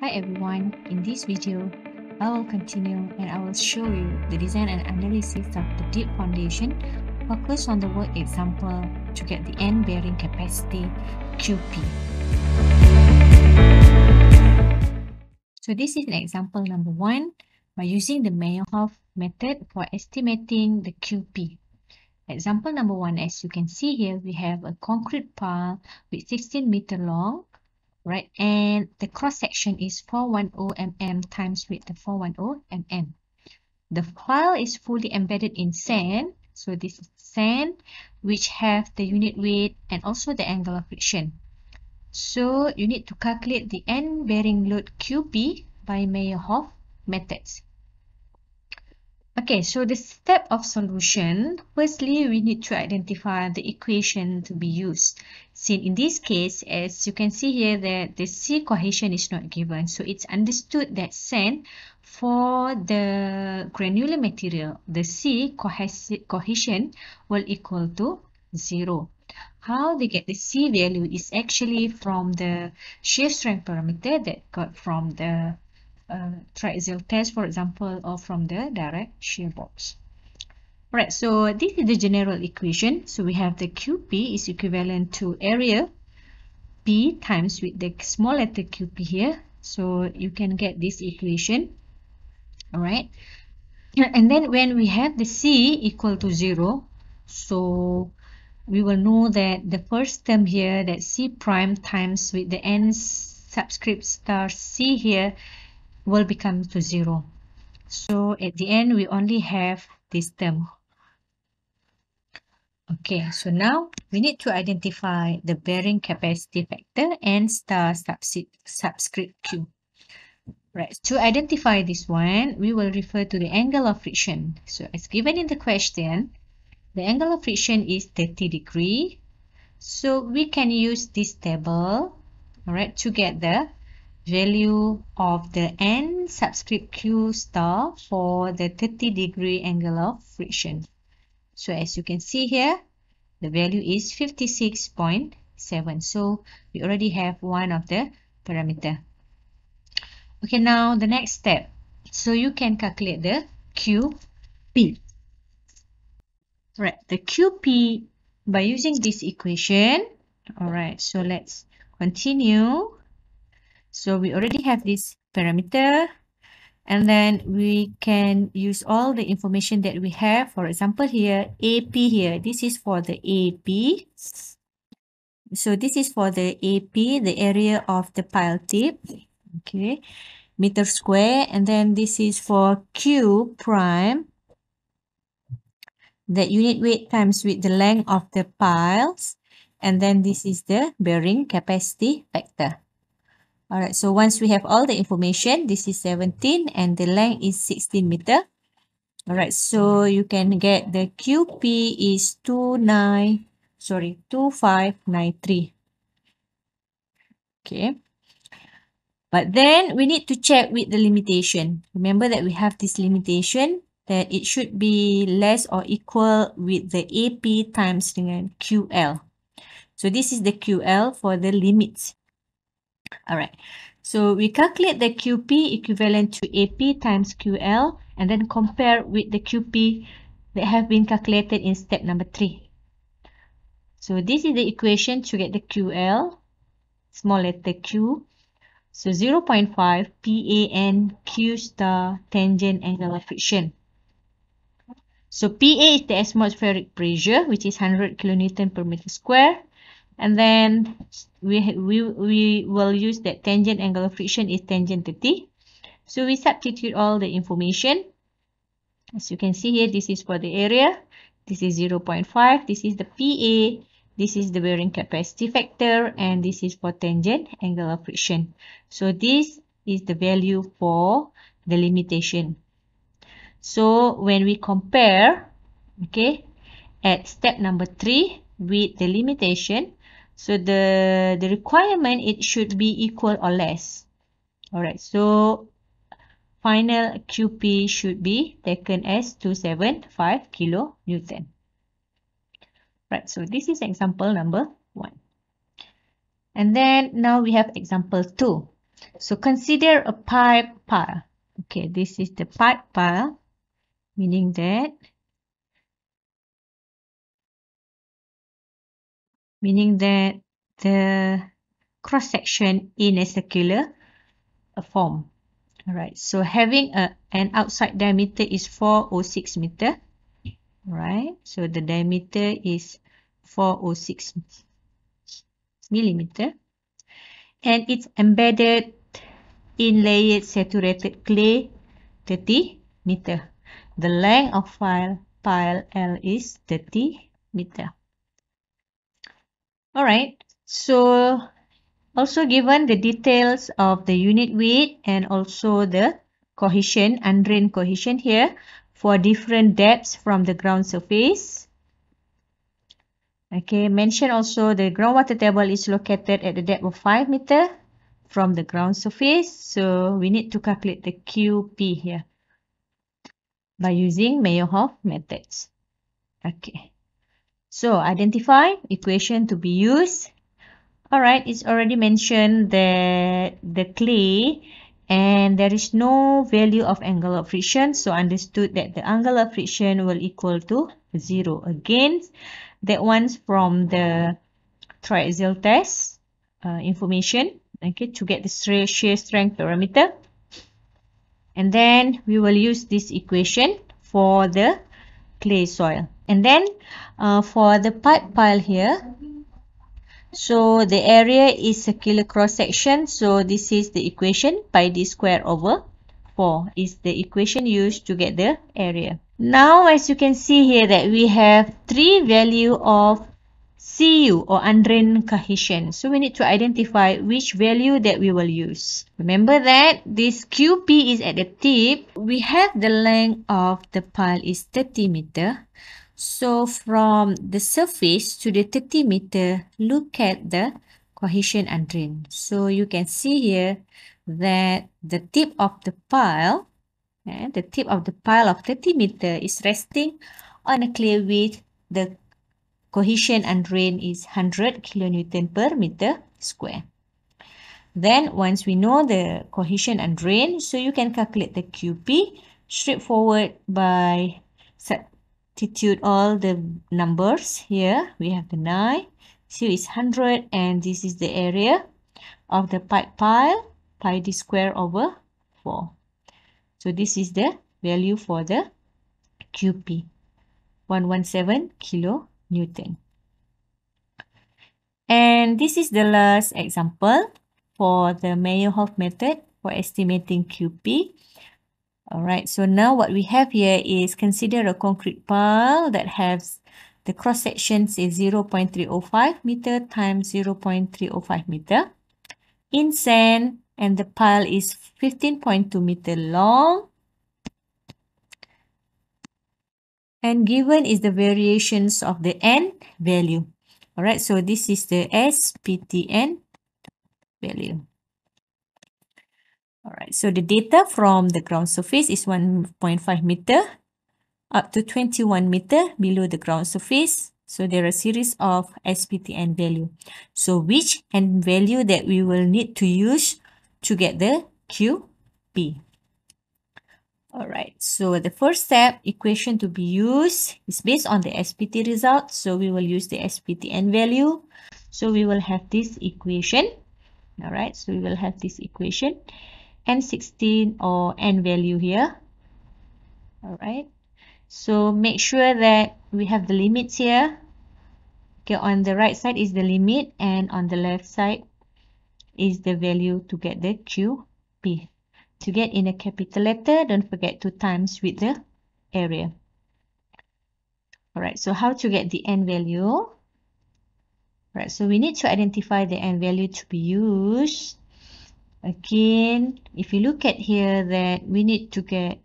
Hi everyone, in this video, I will continue and I will show you the design and analysis of the deep foundation focus on the work example to get the end bearing capacity QP. So this is an example number one by using the Meyerhof method for estimating the QP. Example number one, as you can see here, we have a concrete pile with 16 meter long right? And the cross section is 410 mm times width the 410 mm. The pile is fully embedded in sand. So this is sand which have the unit weight and also the angle of friction. So you need to calculate the end bearing load QP by Meyerhof methods. Okay, so the step of solution, firstly, we need to identify the equation to be used. Since in this case, as you can see here, that the C cohesion is not given. So it's understood that sand for the granular material, the C cohesion will equal to 0. How they get the C value is actually from the shear strength parameter that got from the uh, triaxial test, for example, or from the direct shear box. Right, so this is the general equation. So we have the QP is equivalent to area P times with the small letter QP here. So you can get this equation. All right. And then when we have the C equal to 0, so we will know that the first term here, that C prime times with the n subscript star C here will become to 0. So at the end, we only have this term. Okay, so now we need to identify the bearing capacity factor and star subscript Q. Right, to identify this one, we will refer to the angle of friction. So as given in the question, the angle of friction is 30 degree. So we can use this table, all right, to get the value of the n subscript q star for the 30 degree angle of friction. So as you can see here, the value is 56.7. So we already have one of the parameter. Okay, now the next step. So you can calculate the QP. Right, the QP by using this equation. Alright, so let's continue. So we already have this parameter and then we can use all the information that we have. For example, here, AP here, this is for the AP. So this is for the AP, the area of the pile tip. Okay, meter square. And then this is for Q prime. The unit weight times with the length of the piles. And then this is the bearing capacity factor. Alright, so once we have all the information, this is 17 and the length is 16 meter. Alright, so you can get the QP is 29, sorry, 2593. Okay. But then we need to check with the limitation. Remember that we have this limitation that it should be less or equal with the AP times dengan QL. So this is the QL for the limits. All right. So we calculate the QP equivalent to AP times QL and then compare with the QP that have been calculated in step number 3. So this is the equation to get the QL, small letter Q. So 0 0.5 PAN Q star tangent angle of friction. So PA is the atmospheric pressure which is 100 kilonewton per meter square and then we, we, we will use that tangent angle of friction is tangent 30. So we substitute all the information. As you can see here, this is for the area. This is 0 0.5. This is the PA. This is the bearing capacity factor. And this is for tangent angle of friction. So this is the value for the limitation. So when we compare, okay, at step number 3 with the limitation, so the, the requirement, it should be equal or less. Alright, so final QP should be taken as 275 kilo Newton. Right, so this is example number one. And then now we have example two. So consider a pipe pile. Okay, this is the pipe pile, meaning that meaning that the cross section in a circular form. Alright, so having a an outside diameter is 406 meter. Right, so the diameter is 406 millimeter, and it's embedded in layered saturated clay 30 meter. The length of file pile L is 30 meter. Alright, so also given the details of the unit weight and also the cohesion, undrained cohesion here for different depths from the ground surface. Okay, mention also the groundwater table is located at the depth of 5 meter from the ground surface. So we need to calculate the QP here by using Meyerhof methods. Okay. So identify equation to be used. Alright, it's already mentioned that the clay and there is no value of angle of friction. So understood that the angle of friction will equal to 0. Again, that one's from the triaxial test uh, information okay, to get the shear strength parameter. And then we will use this equation for the clay soil. And then uh, for the pipe pile here, so the area is circular cross section. So this is the equation pi d square over 4 is the equation used to get the area. Now as you can see here that we have three value of CU or undrained cohesion. So we need to identify which value that we will use. Remember that this QP is at the tip. We have the length of the pile is 30 meter. So from the surface to the 30 meter, look at the cohesion and undrained. So you can see here that the tip of the pile, eh, the tip of the pile of 30 meter is resting on a clay with the cohesion and undrained is 100 kilonewton per meter square. Then once we know the cohesion and undrained, so you can calculate the QP straightforward by substitute all the numbers here. We have the 9, so it's 100 and this is the area of the pipe pile, pi d square over 4. So this is the value for the QP, 117 kilo Newton. And this is the last example for the Meyerhof method for estimating QP. Alright, so now what we have here is consider a concrete pile that has the cross section is 0.305 meter times 0.305 meter in sand and the pile is 15.2 meter long and given is the variations of the n value. Alright, so this is the SPTN value. Alright, so the data from the ground surface is 1.5 meter up to 21 meter below the ground surface. So there are a series of SPTN value. So which n value that we will need to use to get the QP. Alright, so the first step equation to be used is based on the SPT result. So we will use the SPTN value. So we will have this equation. Alright, so we will have this equation. N60 or N value here. Alright. So make sure that we have the limits here. Okay, on the right side is the limit and on the left side is the value to get the QP. To get in a capital letter, don't forget to times with the area. Alright, so how to get the N value? Right, so we need to identify the N value to be used. Again, if you look at here that we need to get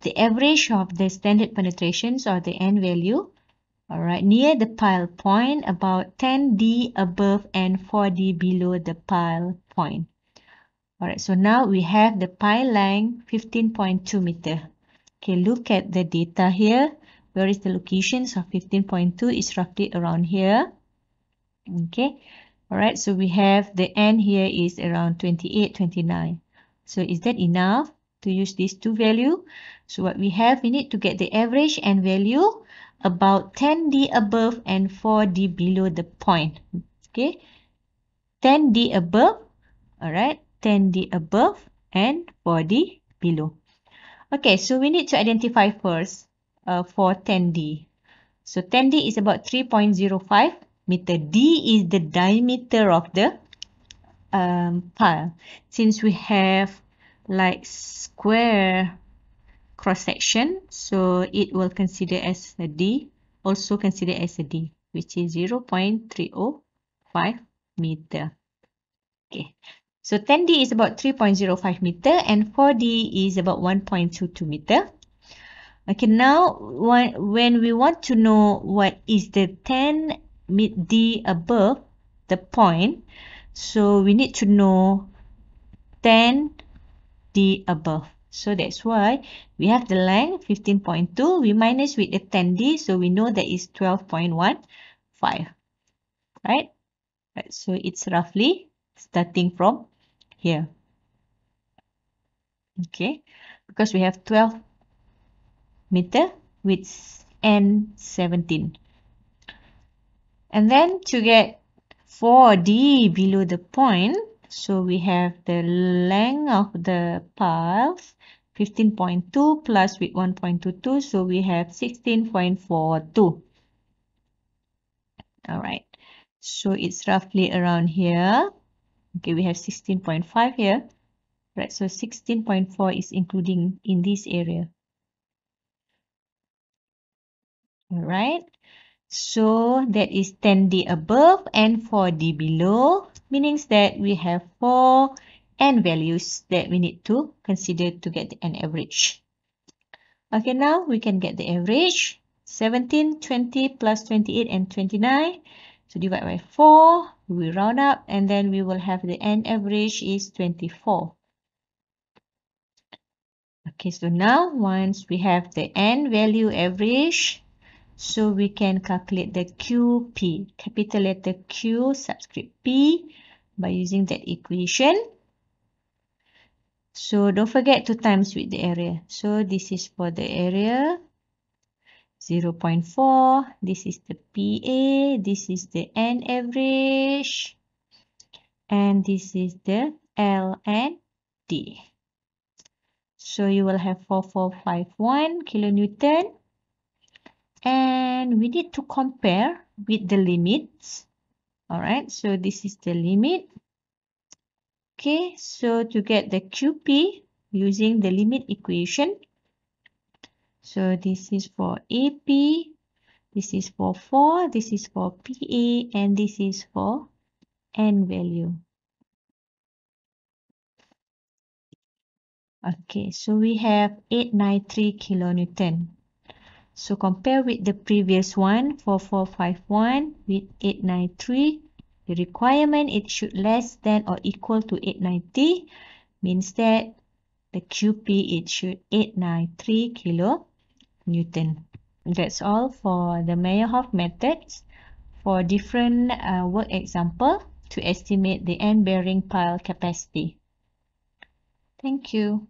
the average of the standard penetrations or the N value. Alright, near the pile point, about 10D above and 4D below the pile point. Alright, so now we have the pile length 15.2 meter. Okay, look at the data here. Where is the locations of 15.2 is roughly around here. Okay, Alright, so we have the n here is around 28, 29. So is that enough to use these two value? So what we have, we need to get the average n value about 10d above and 4d below the point. Okay, 10d above, alright, 10d above and 4d below. Okay, so we need to identify first uh, for 10d. So 10d is about 3.05 meter. D is the diameter of the um, pile. Since we have like square cross section, so it will consider as a D, also consider as a D, which is 0 0.305 meter. Okay, so 10D is about 3.05 meter and 4D is about 1.22 meter. Okay, now when we want to know what is the 10 D above the point. So we need to know 10 D above. So that's why we have the length 15.2. We minus with the 10D. So we know that is 12.15. Right? right? So it's roughly starting from here. Okay. Because we have 12 meter with N 17. And then to get 4D below the point, so we have the length of the path 15.2 plus with 1.22, so we have 16.42. Alright, so it's roughly around here. Okay, we have 16.5 here. Right, so 16.4 is including in this area. Alright. So that is 10D above and 4D below, meaning that we have 4 n values that we need to consider to get an average. Okay, now we can get the average. 17, 20 plus 28 and 29. So divide by 4, we round up and then we will have the n average is 24. Okay, so now once we have the n value average, so we can calculate the QP, capital letter Q subscript P by using that equation. So don't forget to times with the area. So this is for the area 0 0.4. This is the PA. This is the N average. And this is the L and D. So you will have 4451 kilonewton and we need to compare with the limits. All right so this is the limit. Okay so to get the qp using the limit equation. So this is for ap this is for 4 this is for pa and this is for n value. Okay so we have 893 kilonewton so compare with the previous one, 4451 with 893. The requirement, it should less than or equal to 890. Means that the QP, it should 893 kilo Newton. That's all for the Meyerhof methods for different uh, work example to estimate the end bearing pile capacity. Thank you.